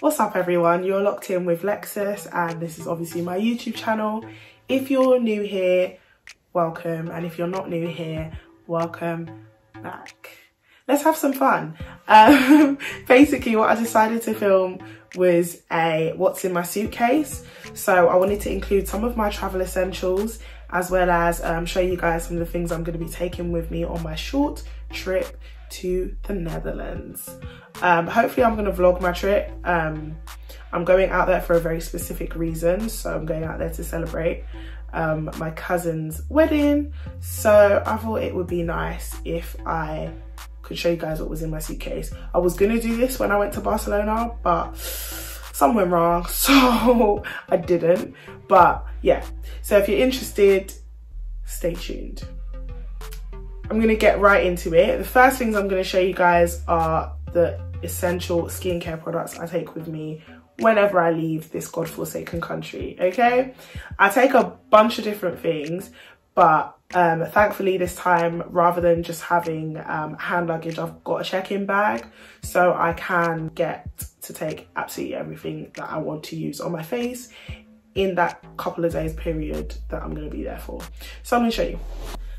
What's up everyone? You're locked in with Lexus and this is obviously my YouTube channel. If you're new here, welcome. And if you're not new here, welcome back. Let's have some fun. Um, basically what I decided to film was a what's in my suitcase. So I wanted to include some of my travel essentials as well as um, show you guys some of the things I'm going to be taking with me on my short trip to the Netherlands. Um, hopefully I'm going to vlog my trip. Um, I'm going out there for a very specific reason. So I'm going out there to celebrate um, my cousin's wedding. So I thought it would be nice if I could show you guys what was in my suitcase. I was going to do this when I went to Barcelona, but something went wrong. So I didn't. But yeah, so if you're interested, stay tuned. I'm gonna get right into it. The first things I'm gonna show you guys are the essential skincare products I take with me whenever I leave this godforsaken country, okay? I take a bunch of different things, but um, thankfully this time, rather than just having um, hand luggage, I've got a check-in bag, so I can get to take absolutely everything that I want to use on my face in that couple of days period that I'm gonna be there for. So I'm gonna show you.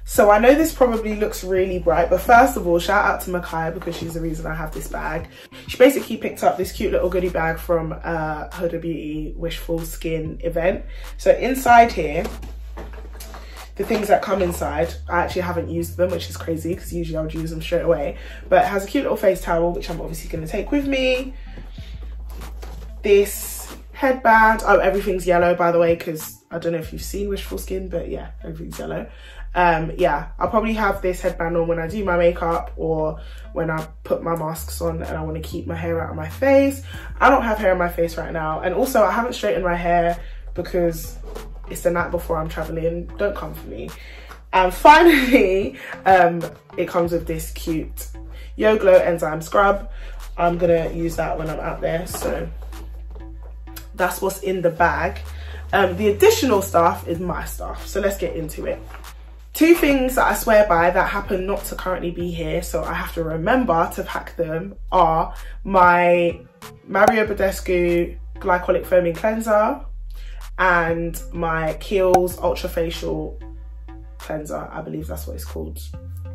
So I know this probably looks really bright, but first of all, shout out to Makaya because she's the reason I have this bag. She basically picked up this cute little goodie bag from uh, Huda Beauty Wishful Skin event. So inside here, the things that come inside, I actually haven't used them, which is crazy because usually I would use them straight away. But it has a cute little face towel, which I'm obviously going to take with me. This headband. Oh, everything's yellow, by the way, because I don't know if you've seen Wishful Skin, but yeah, everything's yellow um yeah i'll probably have this headband on when i do my makeup or when i put my masks on and i want to keep my hair out of my face. I don't have hair in my face right now. And also i haven't straightened my hair because it's the night before i'm traveling. Don't come for me. And finally um it comes with this cute yo glow enzyme scrub. I'm gonna use that when i'm out there so that's what's in the bag. Um, the additional stuff is my stuff so let's get into it Two things that I swear by that happen not to currently be here, so I have to remember to pack them, are my Mario Badescu Glycolic Foaming Cleanser and my Kiehl's Ultra Facial Cleanser. I believe that's what it's called.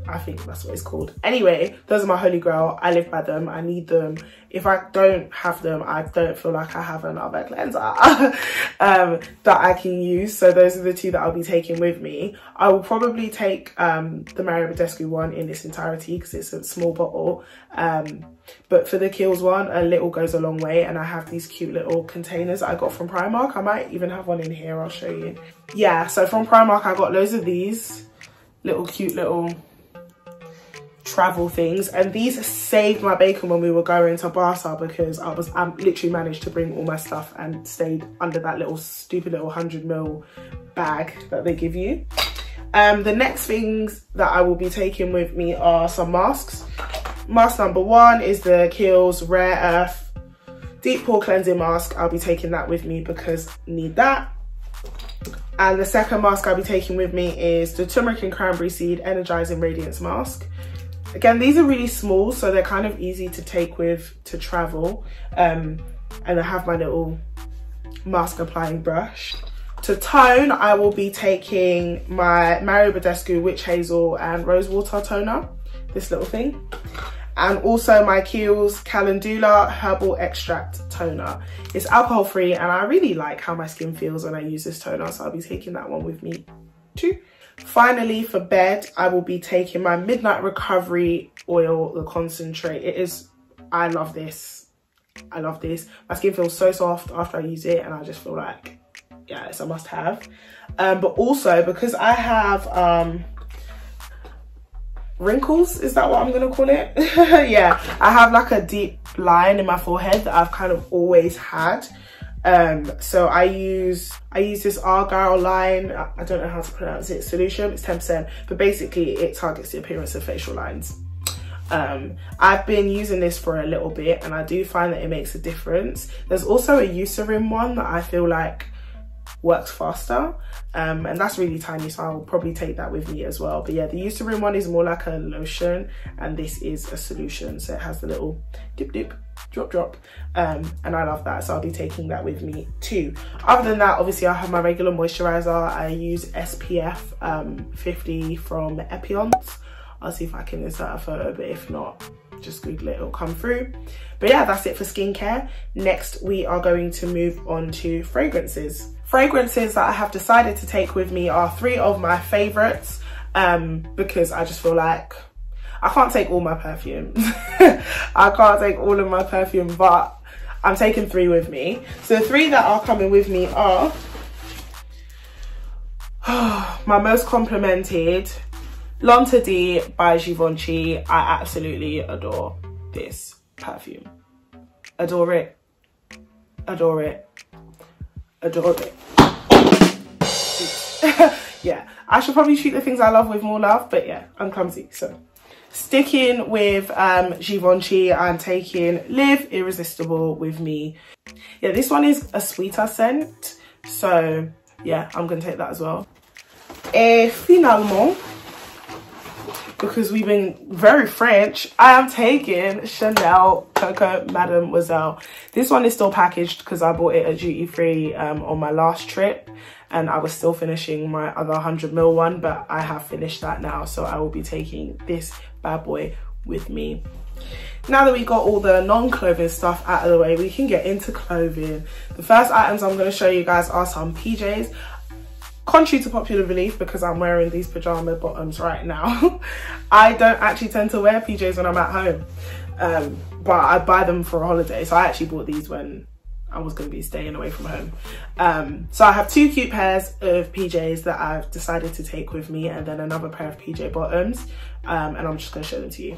I think that's what it's called. Anyway, those are my holy grail. I live by them. I need them. If I don't have them, I don't feel like I have another cleanser um, that I can use. So those are the two that I'll be taking with me. I will probably take um, the Mario Badescu one in its entirety because it's a small bottle. Um, but for the Kiehl's one, a little goes a long way. And I have these cute little containers I got from Primark. I might even have one in here. I'll show you. Yeah, so from Primark, I got loads of these little cute little travel things and these saved my bacon when we were going to Barca because I was I literally managed to bring all my stuff and stayed under that little stupid little 100 mil bag that they give you. Um, the next things that I will be taking with me are some masks. Mask number one is the Kiehl's Rare Earth Deep Pore Cleansing Mask. I'll be taking that with me because need that. And the second mask I'll be taking with me is the Turmeric and Cranberry Seed Energizing Radiance Mask. Again, these are really small, so they're kind of easy to take with to travel. Um, and I have my little mask applying brush. To tone, I will be taking my Mario Badescu Witch Hazel and Rosewater toner, this little thing. And also my Kiehl's Calendula Herbal Extract Toner. It's alcohol free and I really like how my skin feels when I use this toner, so I'll be taking that one with me too. Finally, for bed, I will be taking my Midnight Recovery Oil, the concentrate. It is, I love this. I love this. My skin feels so soft after I use it and I just feel like, yeah, it's a must have. Um, but also because I have um, wrinkles, is that what I'm gonna call it? yeah, I have like a deep line in my forehead that I've kind of always had. Um, so I use I use this Argireline, I don't know how to pronounce it, solution, it's 10%, but basically it targets the appearance of facial lines. Um, I've been using this for a little bit and I do find that it makes a difference. There's also a Eucerin one that I feel like works faster. Um, and that's really tiny, so I'll probably take that with me as well. But yeah, the Eucerin one is more like a lotion and this is a solution. So it has the little dip dip drop drop. Um, and I love that so I'll be taking that with me too. Other than that obviously I have my regular moisturizer. I use SPF um, 50 from Epionce I'll see if I can insert a photo but if not just google it it'll come through. But yeah that's it for skincare. Next we are going to move on to fragrances. Fragrances that I have decided to take with me are three of my favorites um, because I just feel like I can't take all my perfume. I can't take all of my perfume, but I'm taking three with me. So the three that are coming with me are my most complimented L'Interdit by Givenchy. I absolutely adore this perfume. Adore it. Adore it. Adore it. yeah, I should probably treat the things I love with more love, but yeah, I'm clumsy, so. Sticking with um, Givenchy, I'm taking Live Irresistible with me. Yeah, this one is a sweeter scent. So yeah, I'm to take that as well. Et finalement, because we've been very French, I am taking Chanel Coco Mademoiselle. This one is still packaged because I bought it at duty free um, on my last trip and I was still finishing my other 100 mil one, but I have finished that now. So I will be taking this bad boy with me. Now that we got all the non-clothing stuff out of the way, we can get into clothing. The first items I'm going to show you guys are some PJs. Contrary to popular belief, because I'm wearing these pajama bottoms right now, I don't actually tend to wear PJs when I'm at home. Um, but I buy them for a holiday. So I actually bought these when I was going to be staying away from home. Um, so I have two cute pairs of PJs that I've decided to take with me and then another pair of PJ bottoms um, and I'm just going to show them to you.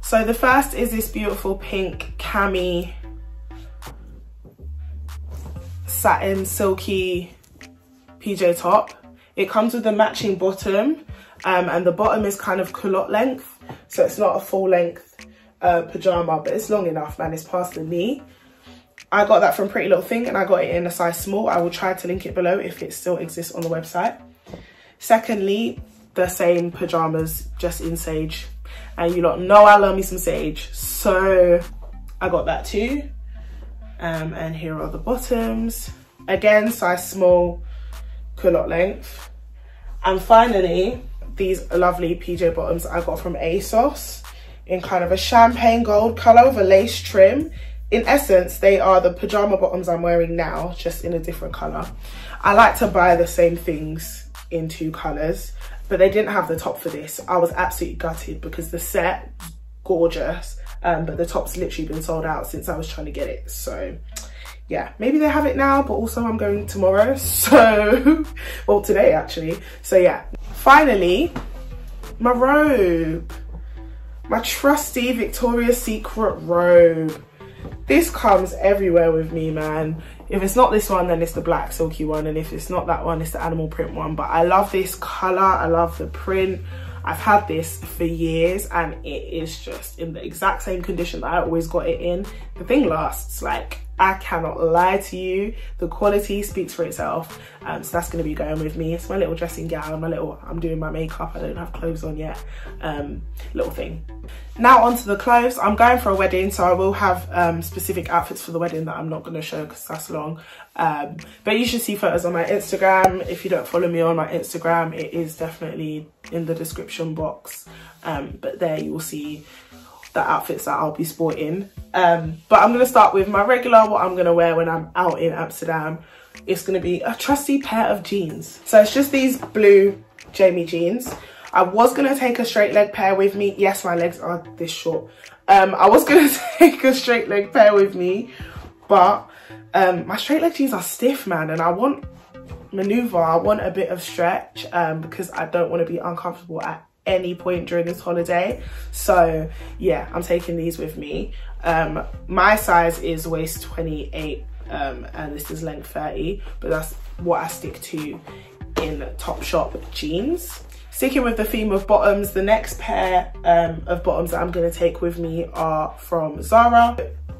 So the first is this beautiful pink cami satin silky PJ top. It comes with a matching bottom um, and the bottom is kind of culotte length. So it's not a full length uh, pajama, but it's long enough, man. It's past the knee. I got that from Pretty Little Thing and I got it in a size small. I will try to link it below if it still exists on the website. Secondly, the same pajamas, just in sage. And you lot know I love me some sage. So I got that too. Um, and here are the bottoms. Again, size small, culotte length. And finally, these lovely PJ bottoms I got from ASOS in kind of a champagne gold color with a lace trim in essence, they are the pajama bottoms I'm wearing now, just in a different color. I like to buy the same things in two colors, but they didn't have the top for this. I was absolutely gutted because the set, gorgeous, um, but the top's literally been sold out since I was trying to get it. So yeah, maybe they have it now, but also I'm going tomorrow. So, well, today actually. So yeah, finally, my robe. My trusty Victoria's Secret robe. This comes everywhere with me, man. If it's not this one, then it's the black silky one. And if it's not that one, it's the animal print one. But I love this color. I love the print. I've had this for years and it is just in the exact same condition that I always got it in. The thing lasts like I cannot lie to you. The quality speaks for itself. Um, so that's going to be going with me. It's my little dressing gown, my little, I'm doing my makeup. I don't have clothes on yet. Um, little thing. Now onto the clothes. I'm going for a wedding, so I will have um, specific outfits for the wedding that I'm not going to show because that's long. Um, but you should see photos on my Instagram. If you don't follow me on my Instagram, it is definitely in the description box. Um, but there you will see the outfits that I'll be sporting. Um, but I'm going to start with my regular, what I'm going to wear when I'm out in Amsterdam. It's going to be a trusty pair of jeans. So it's just these blue Jamie jeans. I was going to take a straight leg pair with me. Yes, my legs are this short. Um, I was going to take a straight leg pair with me, but um, my straight leg jeans are stiff, man, and I want maneuver. I want a bit of stretch um, because I don't want to be uncomfortable at any point during this holiday. So yeah, I'm taking these with me. Um, my size is waist 28 um, and this is length 30, but that's what I stick to in Topshop jeans. Sticking with the theme of bottoms, the next pair um, of bottoms that I'm gonna take with me are from Zara.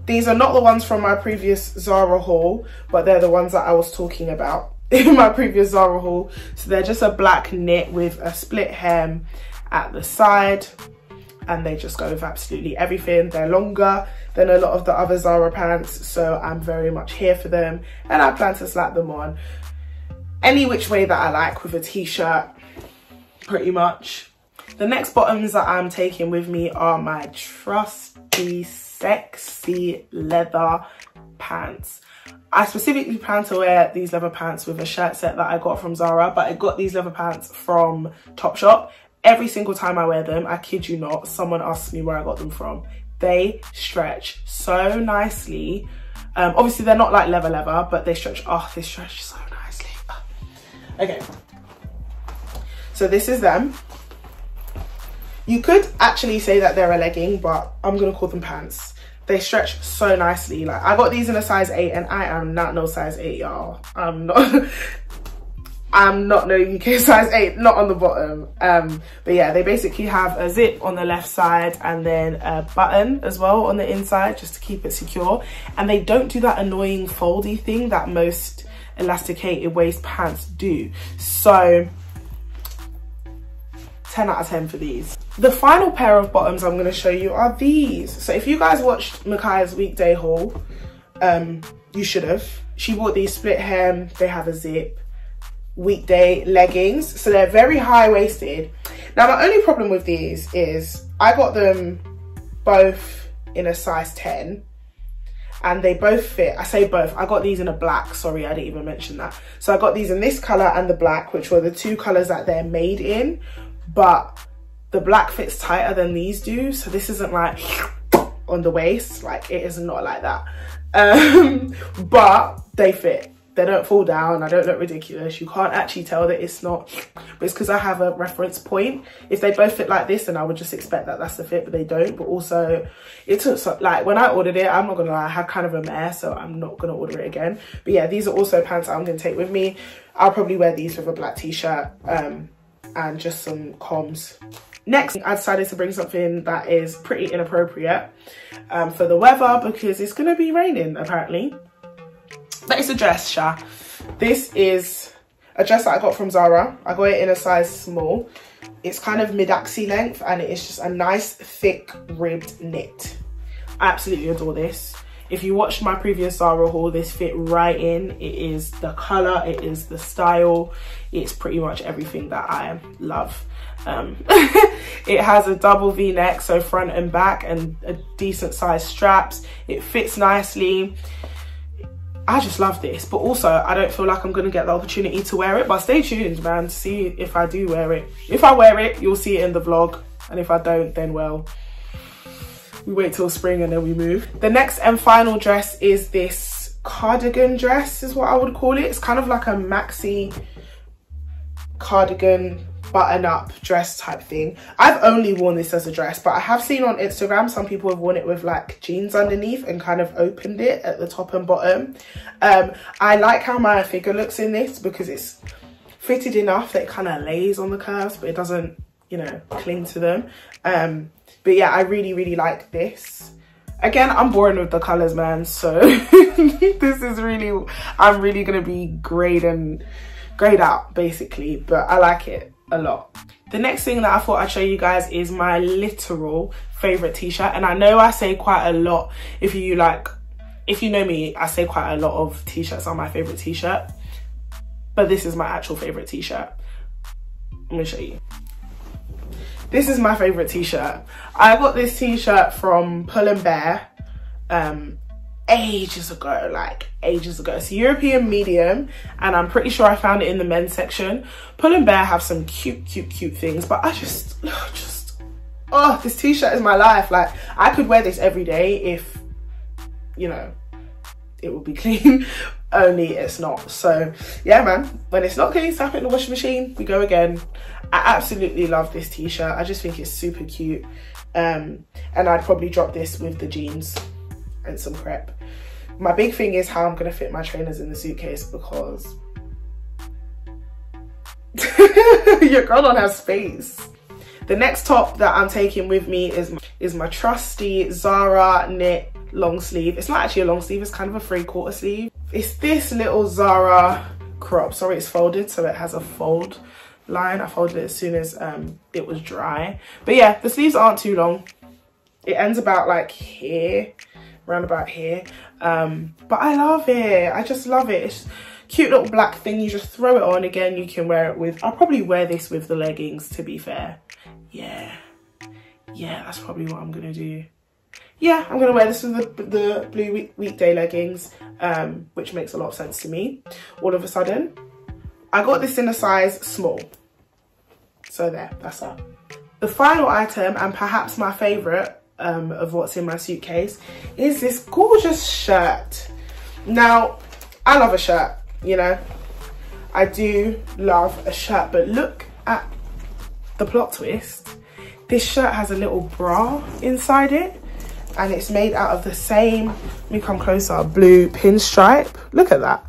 These are not the ones from my previous Zara haul, but they're the ones that I was talking about in my previous Zara haul. So they're just a black knit with a split hem at the side and they just go with absolutely everything. They're longer than a lot of the other Zara pants, so I'm very much here for them and I plan to slap them on any which way that I like with a t-shirt, pretty much. The next bottoms that I'm taking with me are my trusty sexy leather pants. I specifically plan to wear these leather pants with a shirt set that I got from Zara, but I got these leather pants from Topshop every single time I wear them, I kid you not, someone asks me where I got them from. They stretch so nicely. Um, obviously they're not like leather leather, but they stretch, oh, they stretch so nicely. Okay, so this is them. You could actually say that they're a legging, but I'm gonna call them pants. They stretch so nicely. Like I got these in a size eight and I am not no size eight, y'all. I'm not, I'm not no UK size 8, not on the bottom. Um, but yeah, they basically have a zip on the left side and then a button as well on the inside just to keep it secure. And they don't do that annoying foldy thing that most elasticated waist pants do. So 10 out of 10 for these. The final pair of bottoms I'm going to show you are these. So if you guys watched Mikaya's weekday haul, um, you should have. She bought these split hem, they have a zip weekday leggings. So they're very high waisted. Now my only problem with these is I got them both in a size 10 and they both fit. I say both, I got these in a black, sorry, I didn't even mention that. So I got these in this color and the black, which were the two colors that they're made in, but the black fits tighter than these do. So this isn't like on the waist, like it is not like that. Um, but they fit they don't fall down i don't look ridiculous. You can't actually tell that it's not but it's because i have a reference point. If they both fit like this then i would just expect that that's the fit but they don't. But also it took so, like when i ordered it i'm not gonna lie i had kind of a mess so i'm not gonna order it again. But yeah these are also pants i'm gonna take with me. I'll probably wear these with a black t-shirt um, and just some combs Next, I decided to bring something that is pretty inappropriate um, for the weather because it's going to be raining apparently. It's a dress, Sha. This is a dress that I got from Zara. I got it in a size small. It's kind of mid-axi length and it is just a nice thick ribbed knit. I absolutely adore this. If you watched my previous Zara haul, this fit right in. It is the color, it is the style, it's pretty much everything that I love. Um, it has a double v-neck, so front and back, and a decent size straps. It fits nicely. I just love this, but also I don't feel like I'm gonna get the opportunity to wear it, but stay tuned, man, to see if I do wear it. If I wear it, you'll see it in the vlog, and if I don't, then well, we wait till spring and then we move. The next and final dress is this cardigan dress, is what I would call it. It's kind of like a maxi cardigan button up dress type thing. I've only worn this as a dress, but I have seen on Instagram some people have worn it with like jeans underneath and kind of opened it at the top and bottom. Um, I like how my figure looks in this because it's fitted enough that it kind of lays on the curves, but it doesn't, you know, cling to them. Um, but yeah, I really, really like this. Again, I'm boring with the colors, man. So this is really, I'm really going to be grayed and grayed out basically, but I like it a lot. The next thing that I thought I'd show you guys is my literal favorite t-shirt. And I know I say quite a lot, if you like, if you know me, I say quite a lot of t-shirts are my favorite t-shirt. But this is my actual favorite t-shirt. I'm gonna show you. This is my favorite t-shirt. I got this t-shirt from Pull and Bear. Um, ages ago, like ages ago. It's European medium and I'm pretty sure I found it in the men's section. Pull and Bear have some cute, cute, cute things, but I just, just, oh, this t-shirt is my life. Like I could wear this every day if, you know, it would be clean, only it's not. So yeah, man, when it's not clean, slap it in the washing machine, we go again. I absolutely love this t-shirt. I just think it's super cute. Um, and I'd probably drop this with the jeans and some crepe. My big thing is how I'm gonna fit my trainers in the suitcase because your girl don't have space. The next top that I'm taking with me is, is my trusty Zara knit long sleeve. It's not actually a long sleeve, it's kind of a three quarter sleeve. It's this little Zara crop. Sorry, it's folded, so it has a fold line. I folded it as soon as um, it was dry. But yeah, the sleeves aren't too long. It ends about like here, around about here. Um, but I love it. I just love it. It's cute little black thing. You just throw it on again. You can wear it with, I'll probably wear this with the leggings to be fair. Yeah. Yeah, that's probably what I'm going to do yeah, I'm gonna wear this with the, the blue week, weekday leggings, um, which makes a lot of sense to me. All of a sudden, I got this in a size small. So there, that's that. The final item, and perhaps my favorite um, of what's in my suitcase, is this gorgeous shirt. Now, I love a shirt, you know. I do love a shirt, but look at the plot twist. This shirt has a little bra inside it and it's made out of the same, let me come closer, blue pinstripe. Look at that.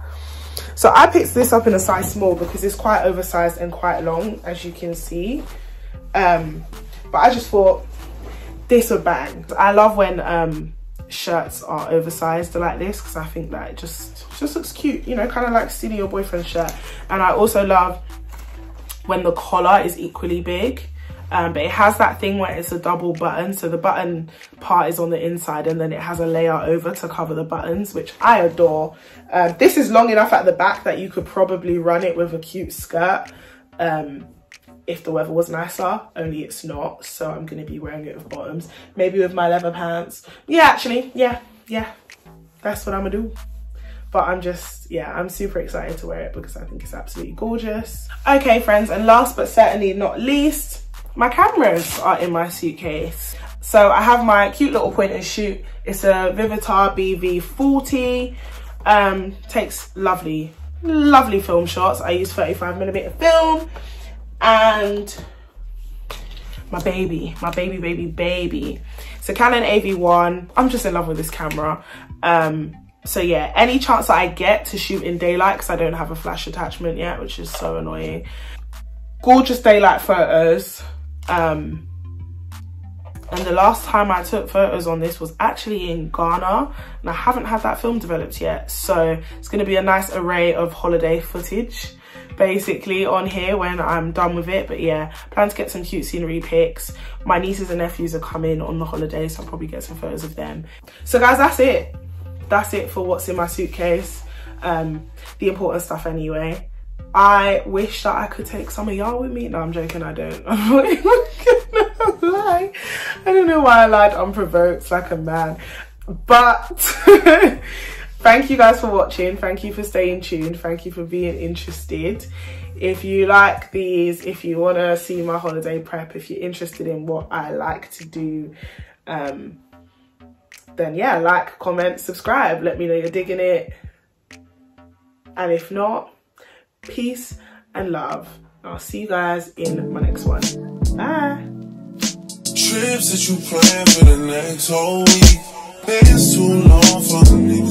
So I picked this up in a size small because it's quite oversized and quite long, as you can see. Um, but I just thought this would bang. I love when um, shirts are oversized like this because I think that it just, just looks cute, you know, kind of like stealing your boyfriend's shirt. And I also love when the collar is equally big um, but it has that thing where it's a double button so the button part is on the inside and then it has a layer over to cover the buttons which I adore um, this is long enough at the back that you could probably run it with a cute skirt um, if the weather was nicer only it's not so I'm to be wearing it with bottoms maybe with my leather pants yeah actually yeah yeah that's what I'm gonna do but I'm just, yeah, I'm super excited to wear it because I think it's absolutely gorgeous. Okay, friends, and last but certainly not least, my cameras are in my suitcase. So I have my cute little point and shoot. It's a Vivitar BV40. Um, takes lovely, lovely film shots. I use 35 millimeter film and my baby, my baby, baby, baby. So Canon AV1, I'm just in love with this camera. Um, so yeah, any chance that I get to shoot in daylight, because I don't have a flash attachment yet, which is so annoying. Gorgeous daylight photos. Um, and the last time I took photos on this was actually in Ghana and I haven't had that film developed yet. So it's gonna be a nice array of holiday footage basically on here when I'm done with it. But yeah, plan to get some cute scenery pics. My nieces and nephews are coming on the holidays, so I'll probably get some photos of them. So guys, that's it. That's it for what's in my suitcase. Um, the important stuff anyway. I wish that I could take some of y'all with me. No, I'm joking, I don't. I'm not even gonna lie. I don't know why I lied unprovoked like a man. But thank you guys for watching. Thank you for staying tuned. Thank you for being interested. If you like these, if you want to see my holiday prep, if you're interested in what I like to do, um, then yeah, like, comment, subscribe. Let me know you're digging it. And if not, peace and love. I'll see you guys in my next one. Bye. Trips that you plan for the next whole week. It's too long for the niggas.